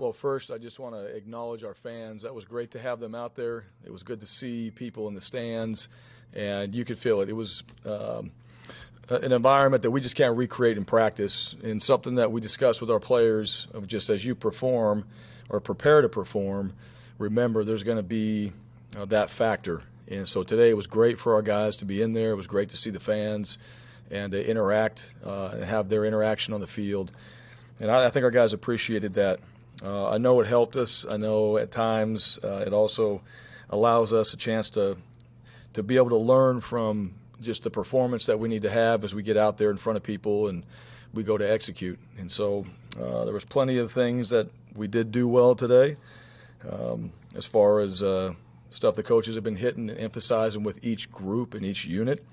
Well, first, I just want to acknowledge our fans. That was great to have them out there. It was good to see people in the stands, and you could feel it. It was um, an environment that we just can't recreate in practice, and something that we discuss with our players of just as you perform or prepare to perform, remember there's going to be uh, that factor. And so today it was great for our guys to be in there. It was great to see the fans and to interact uh, and have their interaction on the field. And I, I think our guys appreciated that. Uh, I know it helped us. I know at times uh, it also allows us a chance to to be able to learn from just the performance that we need to have as we get out there in front of people and we go to execute. And so uh, there was plenty of things that we did do well today, um, as far as uh, stuff the coaches have been hitting and emphasizing with each group and each unit.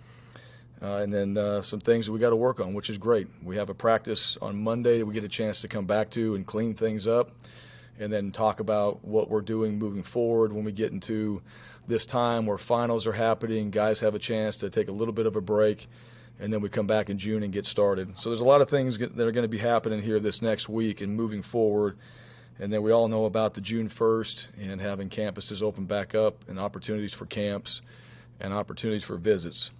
Uh, and then uh, some things we got to work on, which is great. We have a practice on Monday that we get a chance to come back to and clean things up, and then talk about what we're doing moving forward when we get into this time where finals are happening. Guys have a chance to take a little bit of a break, and then we come back in June and get started. So there's a lot of things that are going to be happening here this next week and moving forward. And then we all know about the June 1st and having campuses open back up and opportunities for camps and opportunities for visits.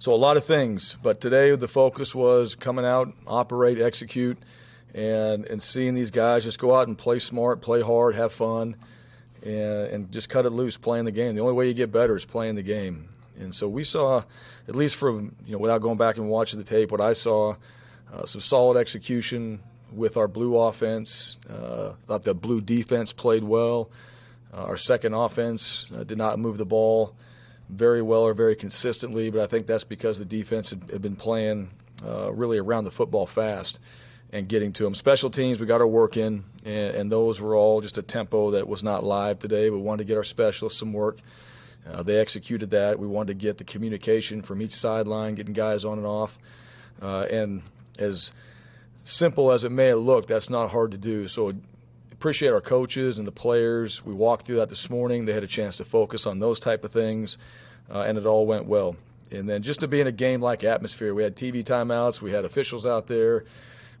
So a lot of things, but today the focus was coming out, operate, execute, and and seeing these guys just go out and play smart, play hard, have fun, and, and just cut it loose, playing the game. The only way you get better is playing the game. And so we saw, at least from you know, without going back and watching the tape, what I saw, uh, some solid execution with our blue offense. Uh, thought the blue defense played well. Uh, our second offense uh, did not move the ball very well or very consistently, but I think that's because the defense had, had been playing uh, really around the football fast and getting to them. Special teams, we got our work in, and, and, those were all just a tempo that was not live today. We wanted to get our specialists some work. Uh, they executed that. We wanted to get the communication from each sideline, getting guys on and off. Uh, and as simple as it may look, that's not hard to do. So appreciate our coaches and the players. We walked through that this morning. They had a chance to focus on those type of things, uh, and it all went well. And then just to be in a game-like atmosphere, we had TV timeouts, we had officials out there,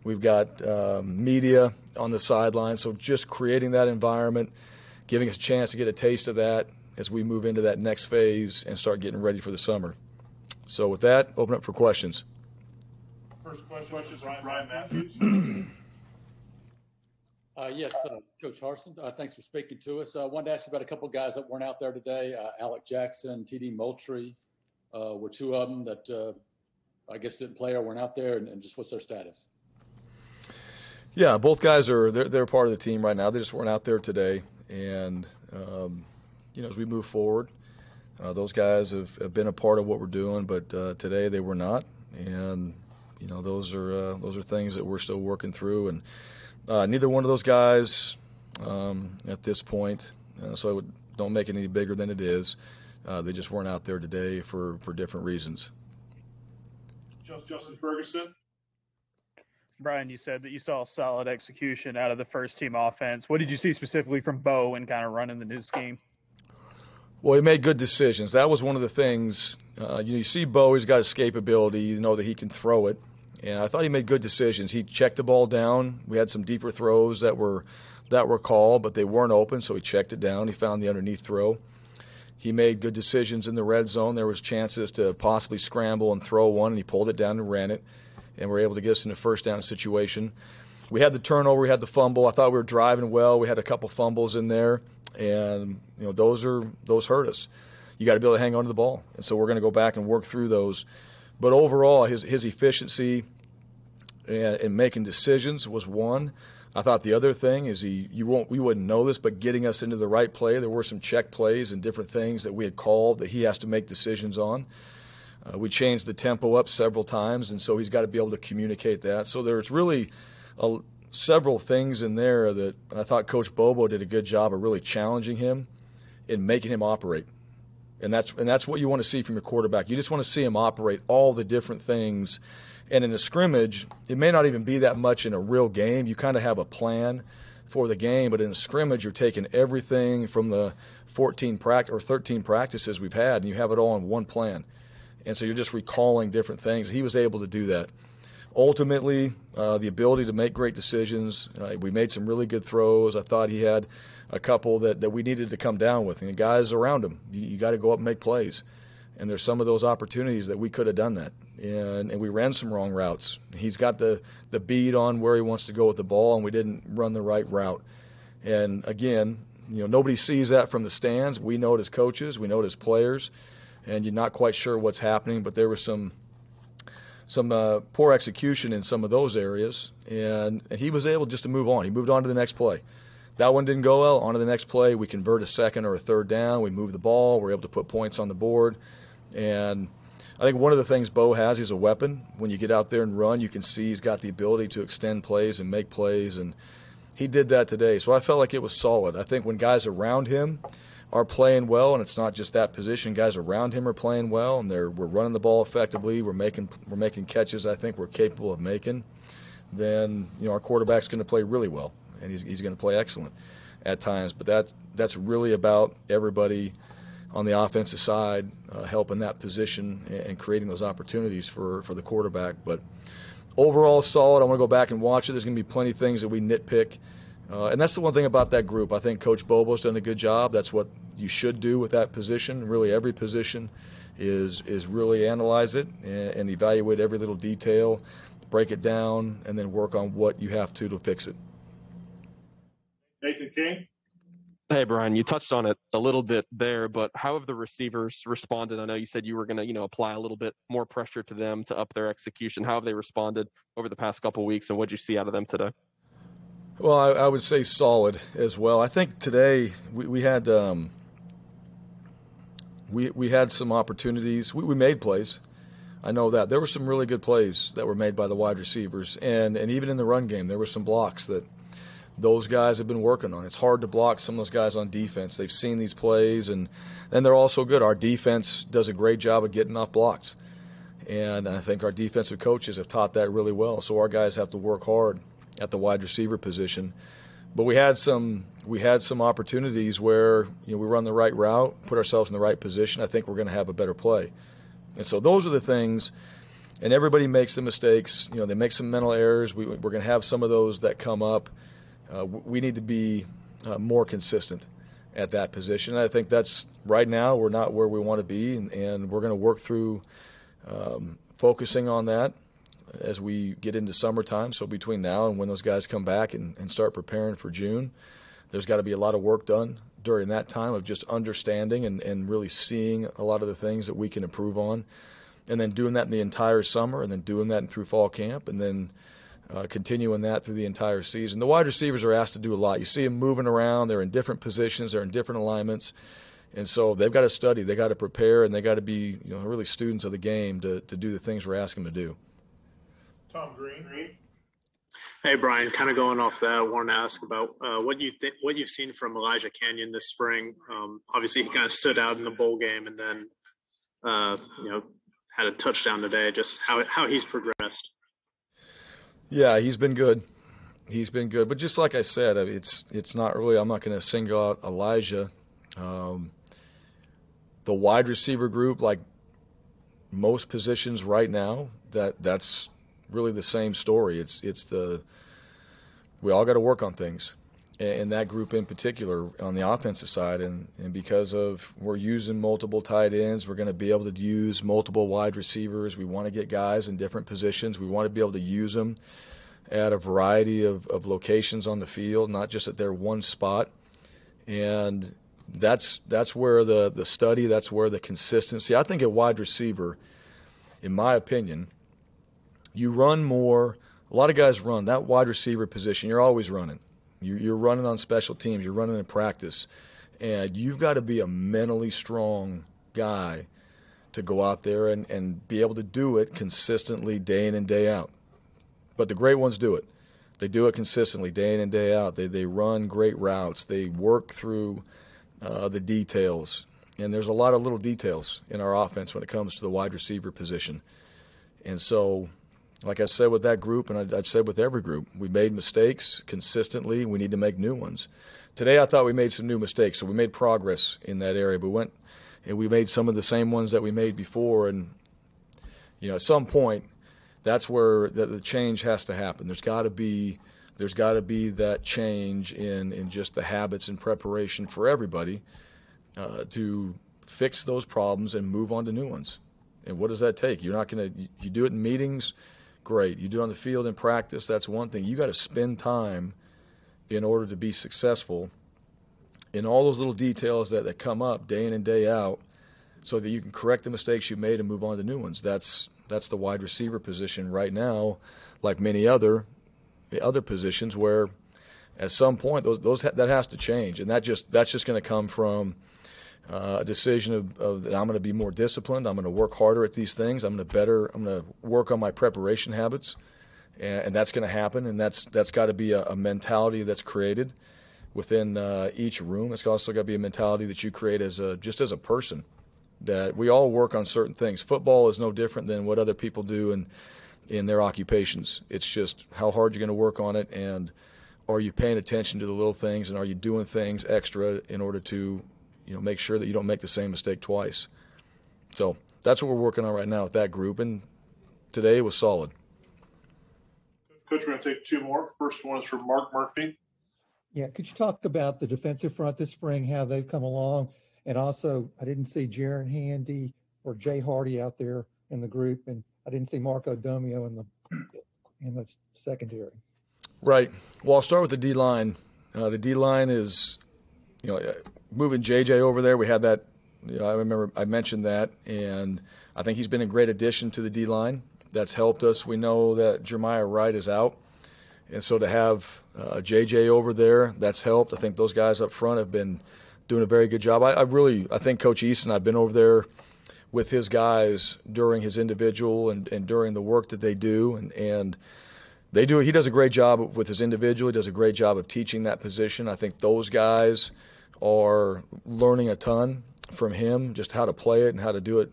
we've got um, media on the sideline. So just creating that environment, giving us a chance to get a taste of that as we move into that next phase and start getting ready for the summer. So with that, open up for questions. First question is Ryan Matthews. Uh, yes, uh, Coach Harsin, uh, thanks for speaking to us. I wanted to ask you about a couple of guys that weren't out there today. Uh, Alec Jackson, TD Moultry uh, were two of them that uh, I guess didn't play or weren't out there, and, and, just what's their status? Yeah, both guys are they're, they're part of the team right now. They just weren't out there today, and um, you know as we move forward, those guys have, have, been a part of what we're doing, but today they were not, and you know those are those are things that we're still working through and uh, neither one of those guys um, at this point, uh, so I would, don't make it any bigger than it is. Uh, they just weren't out there today for, for different reasons. Justin Ferguson. Brian, you said that you saw solid execution out of the first team offense. What did you see specifically from Bo in kind of running the new scheme? Well, he made good decisions. That was one of the things. Uh, you, know, you see Bo, he's got escapability. You know that he can throw it and I thought he made good decisions. He checked the ball down. We had some deeper throws that were that were called, but they weren't open, so he checked it down. He found the underneath throw. He made good decisions in the red zone. There was chances to possibly scramble and throw one, and he pulled it down and ran it, and we were able to get us in a first down situation. We had the turnover, we had the fumble. I thought we were driving well. We had a couple fumbles in there, and you know those are those hurt us. You got to be able to hang on to the ball, and so we're going to go back and work through those. But overall, his his efficiency and, and making decisions was one. I thought the other thing is he you won't we wouldn't know this, but getting us into the right play. There were some check plays and different things that we had called that he has to make decisions on. Uh, we changed the tempo up several times, and so he's got to be able to communicate that. So there's really a, several things in there that I thought Coach Bobo did a good job of really challenging him and making him operate and that's and that's what you want to see from your quarterback. You just want to see him operate all the different things. And in a scrimmage, it may not even be that much in a real game. You kind of have a plan for the game, but in a scrimmage, you're taking everything from the 14 practice or 13 practices we've had, and you have it all in one plan. And so you're just recalling different things. He was able to do that. ultimately, uh, the ability to make great decisions. Uh, we made some really good throws. I thought he had a couple that, that we needed to come down with. And the guys around him, you, you got to go up and make plays. And there's some of those opportunities that we could have done that. And, and we ran some wrong routes. He's got the, the bead on where he wants to go with the ball, and we didn't run the right route. And again, you know, nobody sees that from the stands. We know it as coaches, we know it as players, and you're not quite sure what's happening. But there was some some uh, poor execution in some of those areas, and, and he was able just to move on. He moved on to the next play. That one didn't go well. On to the next play. We convert a second or a third down. We move the ball. We're able to put points on the board. And I think one of the things Bo has, he's a weapon. When you get out there and run, you can see he's got the ability to extend plays and make plays. And he did that today. So I felt like it was solid. I think when guys around him – are playing well, and it's not just that position. Guys around him are playing well, and they're we're running the ball effectively. We're making we're making catches. I think we're capable of making. Then you know our quarterback's going to play really well, and he's he's going to play excellent at times. But that's that's really about everybody on the offensive side uh, helping that position and, creating those opportunities for for the quarterback. But overall, solid. I want to go back and watch it. There's going to be plenty of things that we nitpick uh, and that's the one thing about that group. I think Coach Bobo's done a good job. That's what you should do with that position. Really, every position is is really analyze it and, and evaluate every little detail, break it down, and then work on what you have to to fix it. Nathan Hey Brian, you touched on it a little bit there, but how have the receivers responded? I know you said you were going to, you know, apply a little bit more pressure to them to up their execution. How have they responded over the past couple weeks, and what did you see out of them today? Well, I, I, would say solid as well. I think today we, we had um, we we had some opportunities. We, we made plays. I know that there were some really good plays that were made by the wide receivers, and and even in the run game, there were some blocks that those guys have been working on. It's hard to block some of those guys on defense. They've seen these plays, and and they're also good. Our defense does a great job of getting off blocks, and I think our defensive coaches have taught that really well. So our guys have to work hard at the wide receiver position. But we had some we had some opportunities where you know we run the right route, put ourselves in the right position. I think we're going to have a better play. And so those are the things. And everybody makes the mistakes. You know, they make some mental errors. We, are going to have some of those that come up. Uh, we need to be uh, more consistent at that position. And I think that's right now we're not where we want to be, and, and we're going to work through um, focusing on that as we get into summertime. So between now and when those guys come back and, and start preparing for June, there's got to be a lot of work done during that time of just understanding and, and really seeing a lot of the things that we can improve on. And then doing that in the entire summer and then doing that through fall camp and then uh, continuing that through the entire season. The wide receivers are asked to do a lot. You see them moving around, they're in different positions, they're in different alignments. And so they've got to study, they got to prepare, and they got to be you know, really students of the game to, to do the things we're asking them to do. Tom Green. Hey Brian, kind of going off that, I wanted to ask about uh, what you think, what you've seen from Elijah Canion this spring. Um, obviously, he kind of stood out in the bowl game, and then uh, you know had a touchdown today. Just how how he's progressed. Yeah, he's been good. He's been good, but just like I said, it's it's not really. I'm not going to single out Elijah. Um, the wide receiver group, like most positions right now, that that's really the same story. It's it's the we all got to work on things, and that group in particular on the offensive side, and and because of we're using multiple tight ends, we're going to be able to use multiple wide receivers. We want to get guys in different positions. We want to be able to use them at a variety of, of locations on the field, not just at their one spot, and that's that's where the the study, that's where the consistency. I think a wide receiver, in my opinion you run more. A lot of guys run that wide receiver position. You're always running. You're running on special teams. You're running in practice, and you've got to be a mentally strong guy to go out there and, and be able to do it consistently day in and day out. But the great ones do it. They do it consistently day in and day out. They, they run great routes. They work through uh, the details. And there's a lot of little details in our offense when it comes to the wide receiver position. And so like I said with that group, and I've said with every group, we made mistakes consistently. We need to make new ones. Today, I thought we made some new mistakes, so we made progress in that area. We went and we made some of the same ones that we made before, and you know, at some point, that's where the, the change has to happen. There's got to be there's got to be that change in in just the habits and preparation for everybody uh, to fix those problems and move on to new ones. And what does that take? You're not going to you do it in meetings, great. You do it on the field in practice, that's one thing. You got to spend time in order to be successful in all those little details that, that come up day in and day out so that you can correct the mistakes you made and move on to new ones. That's that's the wide receiver position right now, like many other other positions where at some point those those that has to change, and that just that's just going to come from uh, a decision of, of that I'm going to be more disciplined. I'm going to work harder at these things. I'm going to better. I'm going to work on my preparation habits, and, and that's going to happen. And that's that's got to be a, a, mentality that's created within uh, each room. It's also got to be a mentality that you create as a just as a person. That we all work on certain things. Football is no different than what other people do in in their occupations. It's just how hard you're going to work on it, and are you paying attention to the little things, and are you doing things extra in order to you know make sure that you don't make the same mistake twice. So that's what we're working on right now with that group, and today was solid. Coach, we're going to take two more. First one is from Mark Murphy. Yeah, could you talk about the defensive front this spring, how they've come along, and also I didn't see Jaren Handy or Jay Hardy out there in the group, and I didn't see Marco Domio in the in the secondary. Right. Well, I'll start with the D line. Uh, the D line is, you know, moving JJ over there, we had that. You know, I remember I mentioned that, and I think he's been a great addition to the D line. That's helped us. We know that Jeremiah Wright is out, and so to have uh, JJ over there, that's helped. I think those guys up front have been doing a very good job. I, I really, I think Coach Eason. I've been over there with his guys during his individual and, and during the work that they do, and and they do. He does a great job with his individual. He does a great job of teaching that position. I think those guys are learning a ton from him, just how to play it and how to do it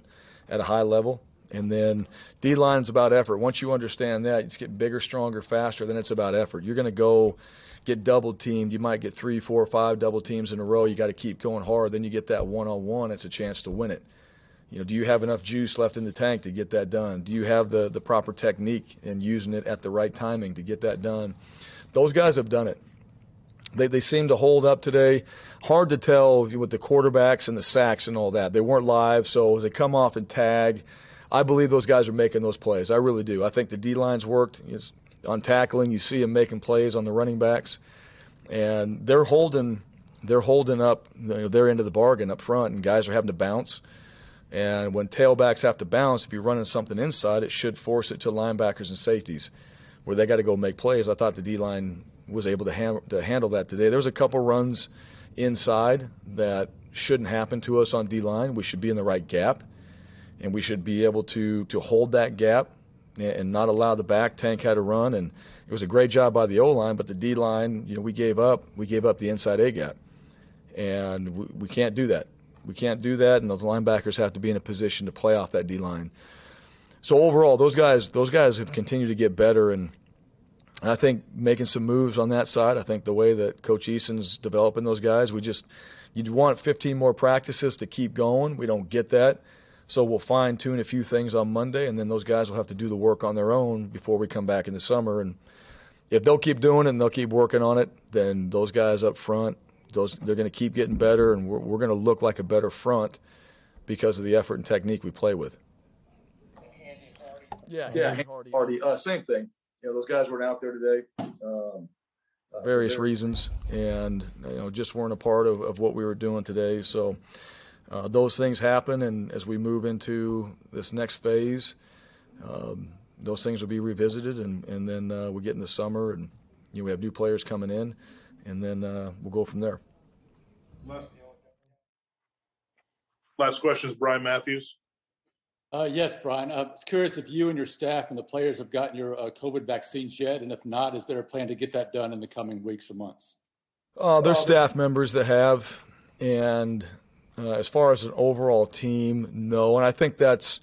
at a high level. And then D line is about effort. Once you understand that, it's getting bigger, stronger, faster. Then it's about effort. You're going to go get double teamed. You might get three, four, five double teams in a row. You got to keep going hard. Then you get that one on one. It's a chance to win it. You know, do you have enough juice left in the tank to get that done? Do you have the the proper technique and using it at the right timing to get that done? Those guys have done it. They, they seem to hold up today. Hard to tell with the quarterbacks and the sacks and all that. They weren't live, so as they come off and tag, I believe those guys are making those plays. I really do. I think the D lines worked it's, on tackling. You see them making plays on the running backs, and they're holding they're holding up you know, their end of the bargain up front, and guys are having to bounce. And when tailbacks have to bounce, if you're running something inside, it should force it to linebackers and safeties, where they got to go make plays. I thought the D line was able to, ham- to handle that today. There was a couple runs inside that shouldn't happen to us on D line. We should be in the right gap, and we should be able to to hold that gap and not allow the back tank had to run. And it was a great job by the O line, but the D line, you know, we gave up. We gave up the inside A gap, and we, we can't do that. We can't do that, and those linebackers have to be in a position to play off that D line. So overall, those guys, those guys have continued to get better and and I think making some moves on that side. I think the way that Coach Eason's developing those guys, we just you'd want 15 more practices to keep going. We don't get that. So we'll fine tune a few things on Monday, and then those guys will have to do the work on their own before we come back in the summer. And if they'll keep doing it and they'll keep working on it, then those guys up front, those they're going to keep getting better, and we're, we're going to look like a better front because of the effort and technique we play with. Yeah, yeah, Hardy. Hardy. Uh, same thing you know, those guys weren't out there today. Um, uh, various reasons, and you know, just weren't a part of, of what we were doing today. So uh, those things happen, and as we move into this next phase, um, those things will be revisited, and and then uh, we get in the summer, and you know, we have new players coming in, and then uh, we'll go from there. Last, last question is Brian Matthews. Uh, yes, Brian. I was curious if you and your staff and the players have gotten your uh, COVID vaccines yet, and if not, is there a plan to get that done in the coming weeks or months? Uh, there's staff members that have, and uh, as far as an overall team, no. And I think that's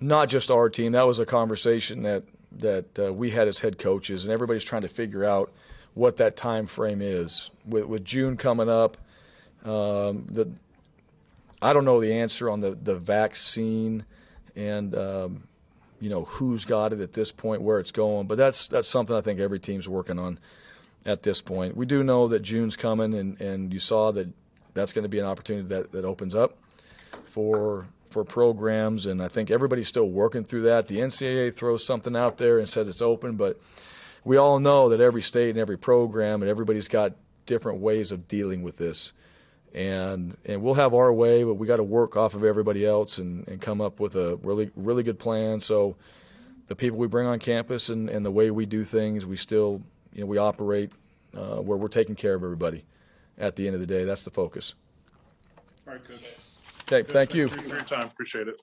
not just our team. That was a conversation that that uh, we had as head coaches, and everybody's trying to figure out what that time frame is. With, with June coming up, um, the I don't know the answer on the the vaccine and um, you know who's got it at this point, where it's going. But that's that's something I think every team's working on at this point. We do know that June's coming, and, and you saw that that's going to be an opportunity that, that opens up for for programs, and I think everybody's still working through that. The NCAA throws something out there and says it's open, but we all know that every state and every program and everybody's got different ways of dealing with this. And and we'll have our way, but we got to work off of everybody else and, and come up with a really really good plan. So the people we bring on campus and, and the way we do things, we still you know we operate uh, where we're taking care of everybody. At the end of the day, that's the focus. All right, Coach. Okay, thank you. for your time. Appreciate it.